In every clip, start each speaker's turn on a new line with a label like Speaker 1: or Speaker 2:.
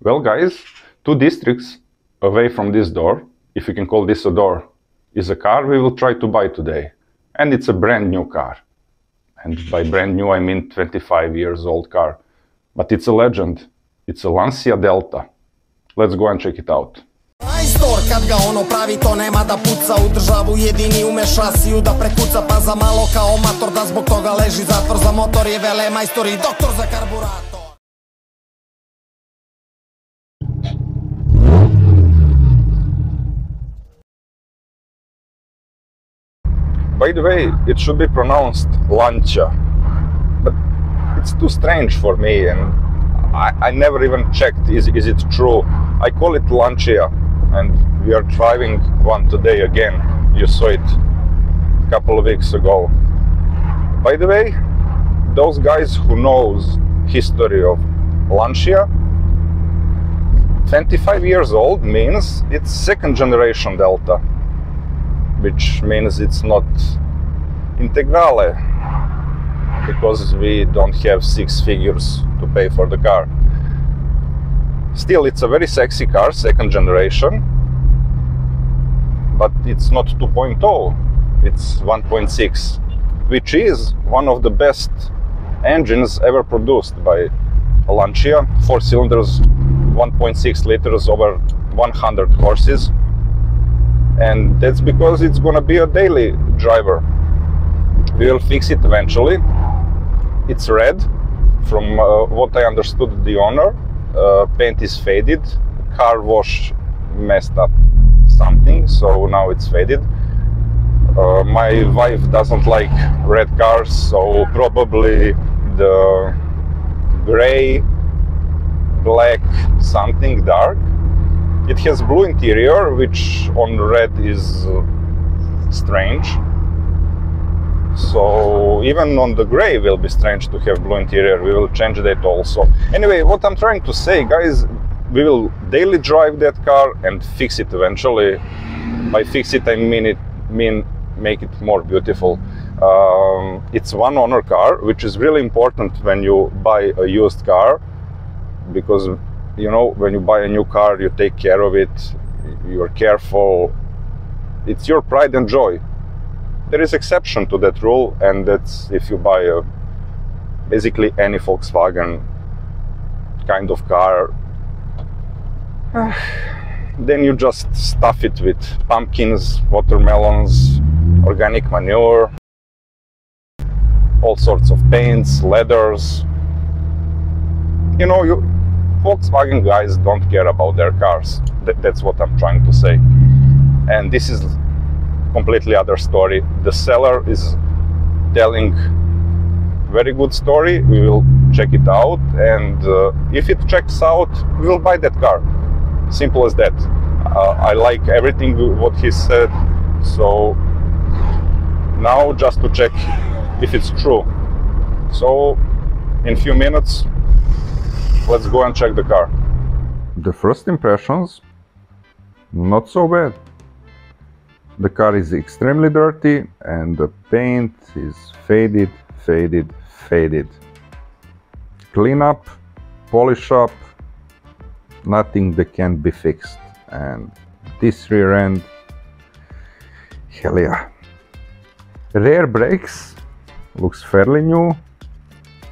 Speaker 1: Well, guys, two districts away from this door, if you can call this a door, is a car we will try to buy today. And it's a brand new car. And by brand new, I mean 25 years old car. But it's a legend. It's a Lancia Delta. Let's go and check it out.
Speaker 2: Kad ga ono pravi to nema da puca u državu jedini ume šasiju da prekuca pa za malo kao mator da zbog toga leži zatvor za motor je vele majstor i doktor za karburator
Speaker 1: By the way, it should be pronounced Lancia. But it's too strange for me and I, I never even checked is, is it true. I call it Lancia and we are driving one today again. You saw it a couple of weeks ago. By the way, those guys who knows history of Lancia 25 years old means it's second generation Delta which means it's not integrale because we don't have six figures to pay for the car. Still, it's a very sexy car, second generation, but it's not 2.0, it's 1.6, which is one of the best engines ever produced by Lancia. Four cylinders, 1.6 liters, over 100 horses and that's because it's gonna be a daily driver. We will fix it eventually. It's red, from uh, what I understood the owner. Uh, paint is faded, car wash messed up something, so now it's faded. Uh, my wife doesn't like red cars, so probably the gray, black, something dark it has blue interior, which on red is uh, strange. So even on the gray will be strange to have blue interior. We will change that also. Anyway, what I'm trying to say, guys, we will daily drive that car and fix it eventually. By fix it, I mean it mean make it more beautiful. Um, it's one owner car, which is really important when you buy a used car because you know when you buy a new car you take care of it you're careful. It's your pride and joy. There is exception to that rule and that's if you buy a basically any volkswagen kind of car then you just stuff it with pumpkins watermelons organic manure all sorts of paints leathers. You know you Volkswagen guys don't care about their cars. Th that's what I'm trying to say. And this is completely other story. The seller is telling very good story. We will check it out, and uh, if it checks out, we will buy that car. Simple as that. Uh, I like everything what he said. So now just to check if it's true. So in few minutes let's go and check the car. The first impressions, not so bad. The car is extremely dirty and the paint is faded, faded, faded. Clean up, polish up, nothing that can be fixed. And this rear end, hell yeah. Rear brakes looks fairly new.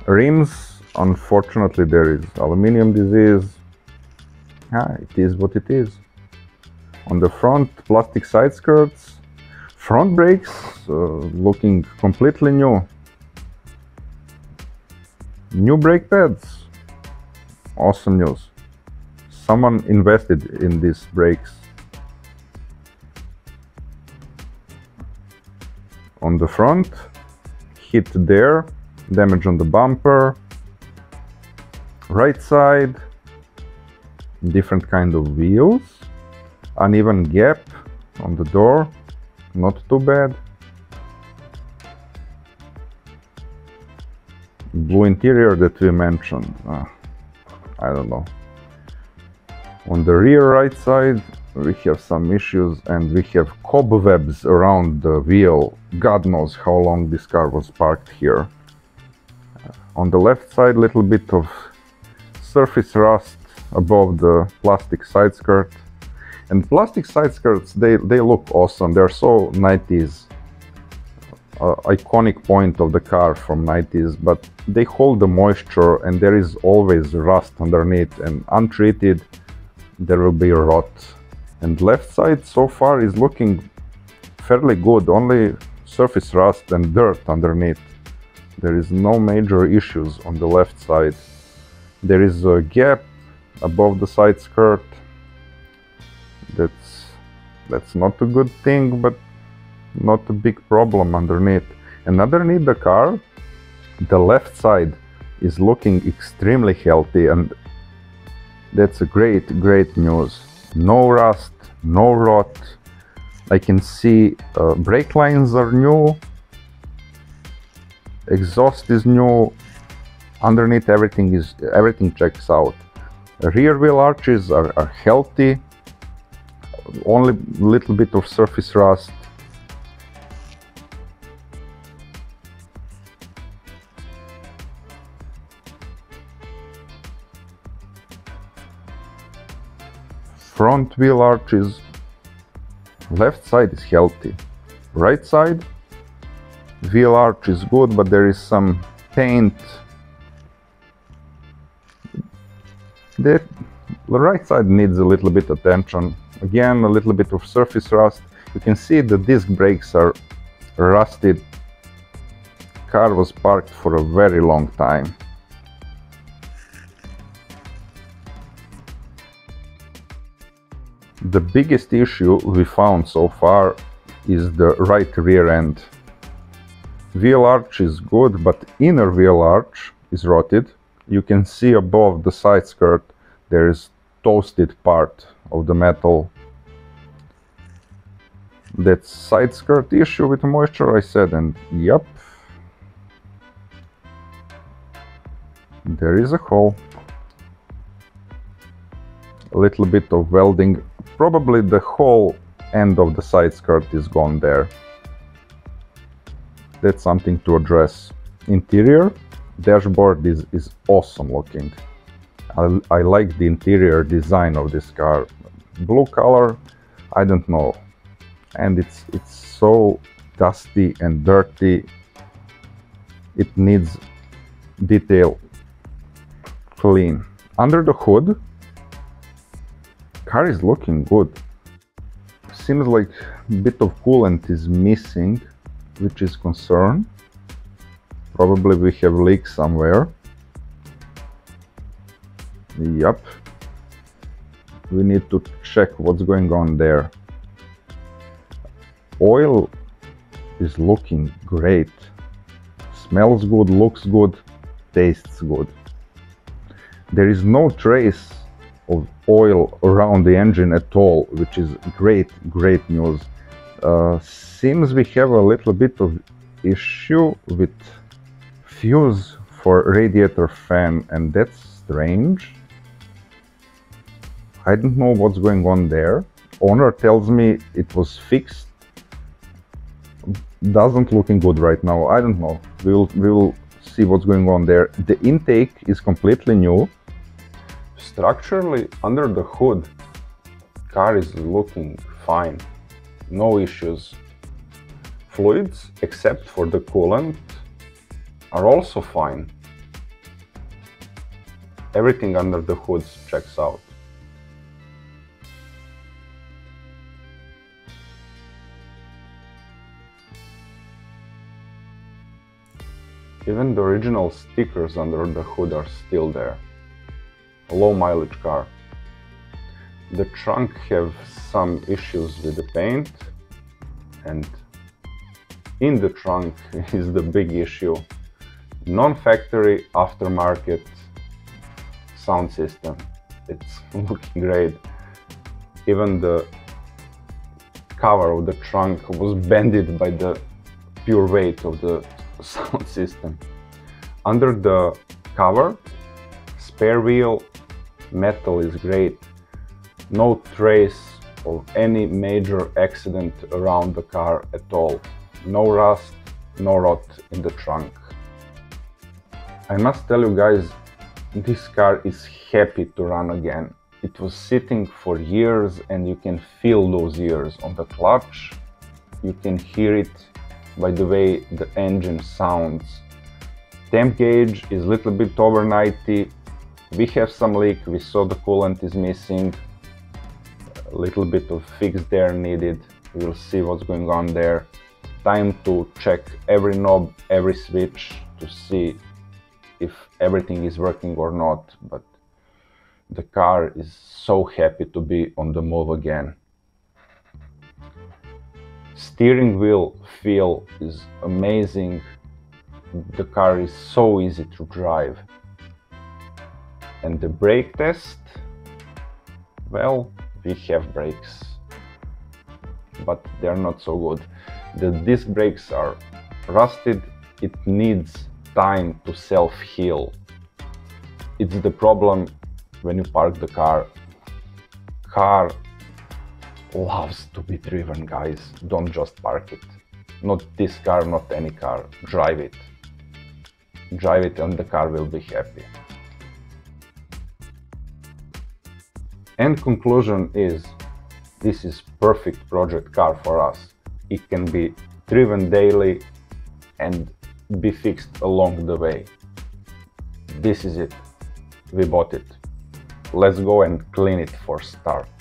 Speaker 1: Rims Unfortunately, there is aluminium disease. Ah, it is what it is. On the front, plastic side skirts. Front brakes uh, looking completely new. New brake pads. Awesome news. Someone invested in these brakes. On the front, hit there, damage on the bumper, right side different kind of wheels uneven gap on the door not too bad. Blue interior that we mentioned uh, I don't know. On the rear right side we have some issues and we have cobwebs around the wheel. God knows how long this car was parked here. On the left side little bit of surface rust above the plastic side skirt. And plastic side skirts, they, they look awesome. They're so 90s, uh, iconic point of the car from 90s, but they hold the moisture and there is always rust underneath and untreated, there will be rot. And left side so far is looking fairly good, only surface rust and dirt underneath. There is no major issues on the left side. There is a gap above the side skirt. That's that's not a good thing, but not a big problem underneath. And underneath the car, the left side is looking extremely healthy and that's a great, great news. No rust, no rot. I can see uh, brake lines are new, exhaust is new, underneath everything is everything checks out. Rear wheel arches are, are healthy, only little bit of surface rust. Front wheel arches, left side is healthy. Right side, wheel arch is good, but there is some paint. The right side needs a little bit of attention. Again, a little bit of surface rust. You can see the disc brakes are rusted. Car was parked for a very long time. The biggest issue we found so far is the right rear end. Wheel arch is good, but inner wheel arch is rotted. You can see above the side skirt there is toasted part of the metal. That side skirt issue with moisture I said and yep. There is a hole. A little bit of welding. Probably the whole end of the side skirt is gone there. That's something to address. Interior dashboard is, is awesome looking. I, I like the interior design of this car. Blue color, I don't know. And it's it's so dusty and dirty. It needs detail clean. Under the hood, car is looking good. Seems like a bit of coolant is missing, which is concern. Probably we have leak somewhere. Yep. We need to check what's going on there. Oil is looking great. Smells good, looks good, tastes good. There is no trace of oil around the engine at all, which is great, great news. Uh, seems we have a little bit of issue with fuse for radiator fan and that's strange. I don't know what's going on there. Owner tells me it was fixed. Doesn't looking good right now. I don't know. We'll we'll see what's going on there. The intake is completely new. Structurally, under the hood, car is looking fine. No issues. Fluids, except for the coolant, are also fine. Everything under the hood checks out. Even the original stickers under the hood are still there. A low mileage car. The trunk have some issues with the paint and in the trunk is the big issue. Non-factory aftermarket sound system. It's looking great. Even the cover of the trunk was bended by the pure weight of the sound system. Under the cover, spare wheel metal is great. No trace of any major accident around the car at all. No rust, no rot in the trunk. I must tell you guys, this car is happy to run again. It was sitting for years and you can feel those years on the clutch. You can hear it by the way the engine sounds. Temp gauge is a little bit over 90. We have some leak, we saw the coolant is missing. A little bit of fix there needed. We'll see what's going on there. Time to check every knob, every switch to see if everything is working or not, but the car is so happy to be on the move again. Steering wheel feel is amazing. The car is so easy to drive. And the brake test, well, we have brakes, but they're not so good. The disc brakes are rusted. It needs time to self-heal. It's the problem when you park the car. Car loves to be driven, guys. Don't just park it. Not this car, not any car. Drive it. Drive it and the car will be happy. End conclusion is this is perfect project car for us. It can be driven daily and be fixed along the way. This is it. We bought it. Let's go and clean it for start.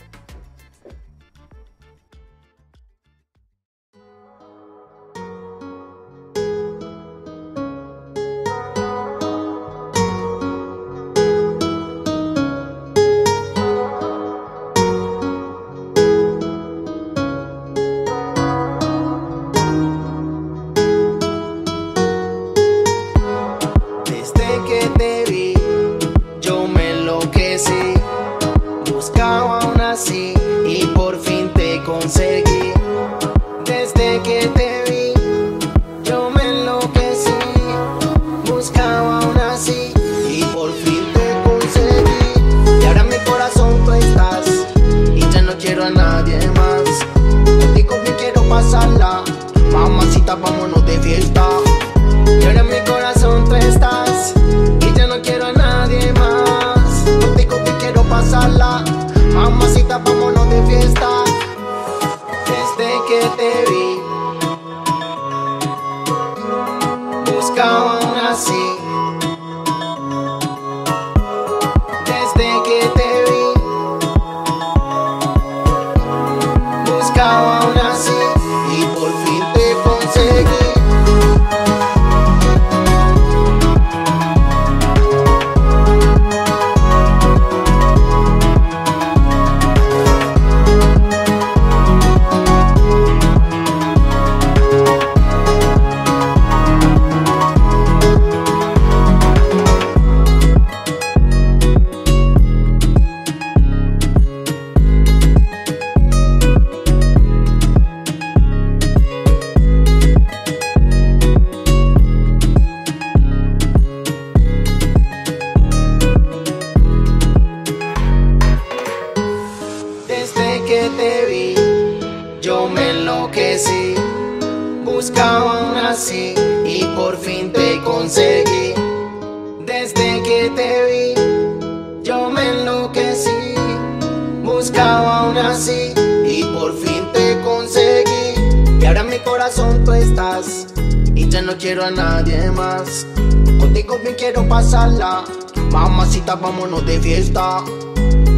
Speaker 2: Vámonos de fiesta.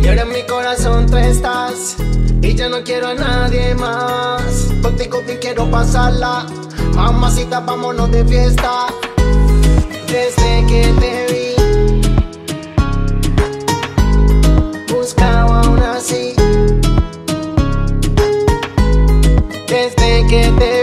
Speaker 2: Y ahora en mi corazón tú estás. Y ya no quiero a nadie más. Contigo bien quiero pasarla. Mamacita, vámonos de fiesta. Desde que te vi, buscaba una así. Desde que te vi,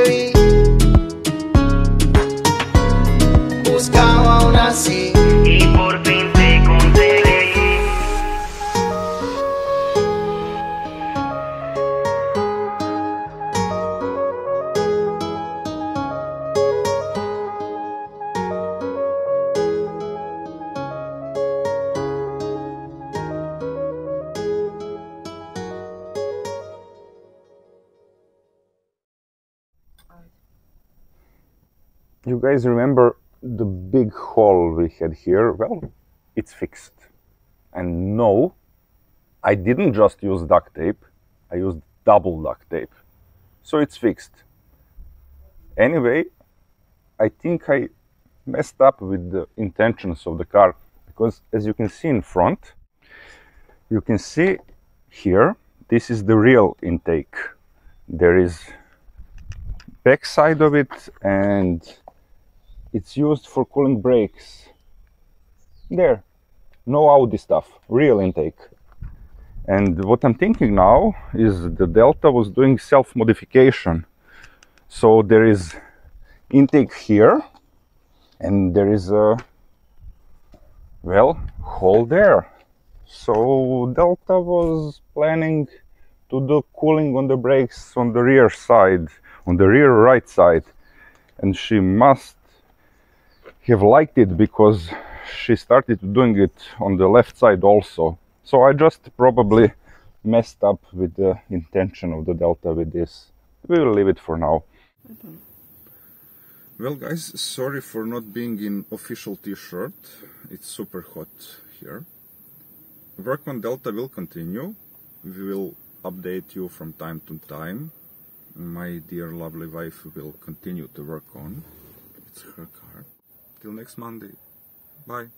Speaker 1: You guys remember the big hole we had here? Well, it's fixed. And no, I didn't just use duct tape, I used double duct tape. So it's fixed. Anyway, I think I messed up with the intentions of the car because as you can see in front, you can see here, this is the real intake. There is back side of it and it's used for cooling brakes. There, no Audi stuff, real intake. And what I'm thinking now is the Delta was doing self-modification. So there is intake here and there is a, well, hole there. So Delta was planning to do cooling on the brakes on the rear side, on the rear right side. And she must have liked it because she started doing it on the left side also. So I just probably messed up with the intention of the Delta with this. We will leave it for now. Mm-hmm. Well guys, sorry for not being in official t-shirt. It's super hot here. Work on Delta will continue. We will update you from time to time. My dear lovely wife will continue to work on. It's her car. Till next Monday. Bye.